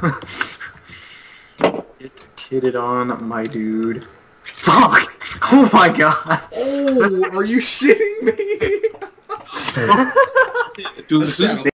Get titted on, my dude. Fuck! Oh my god! Oh, are you shitting me? Dude, who's